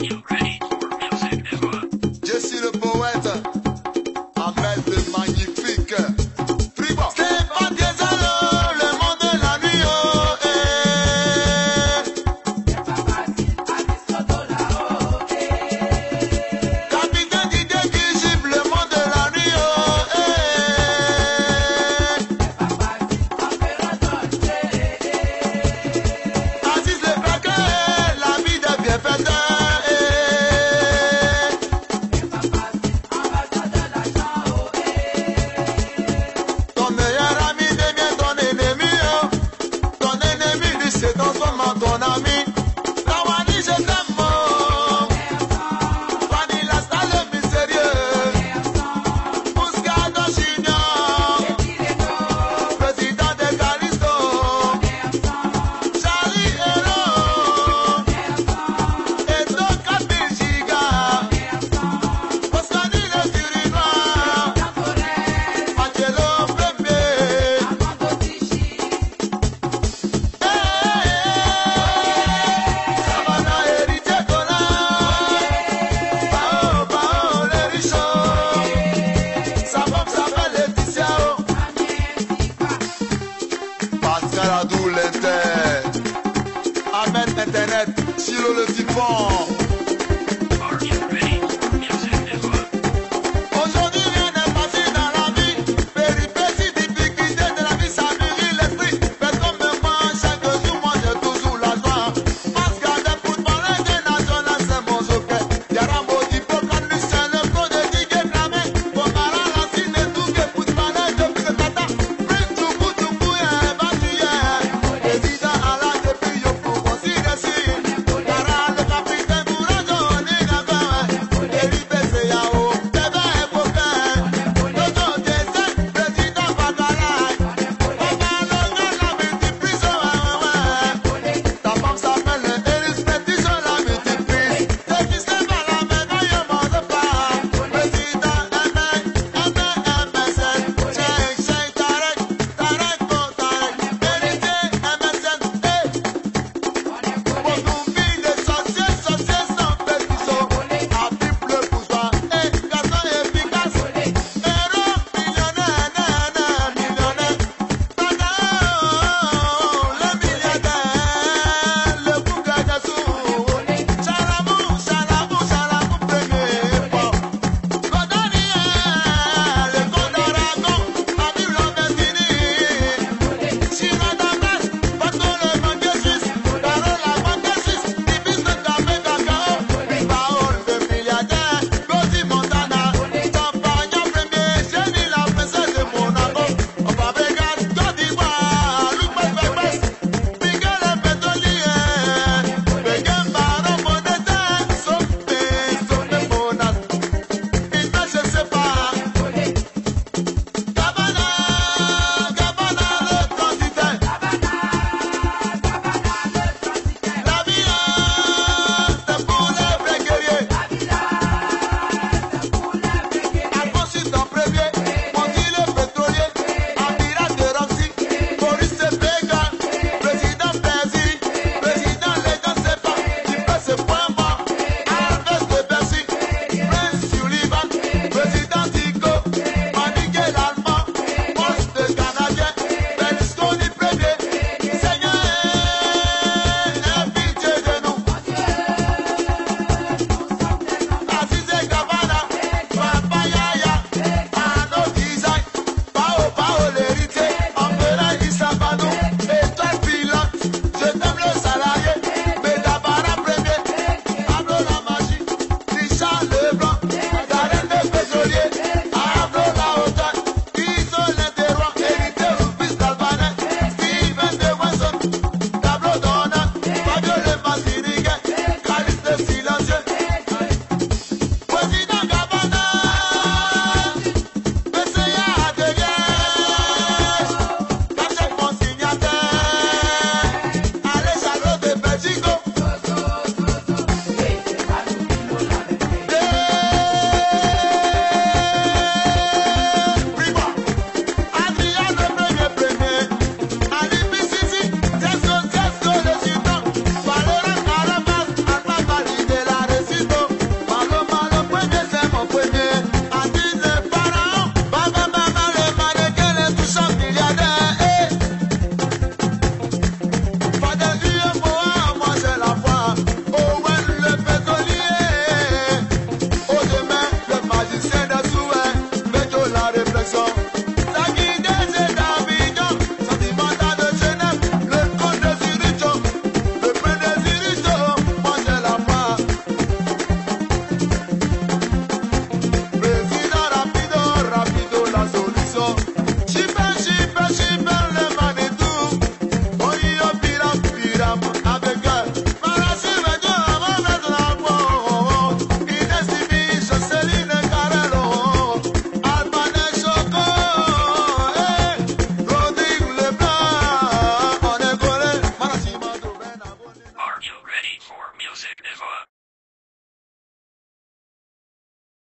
you ready? no somos on me. planète Internet, Chiro le serpent.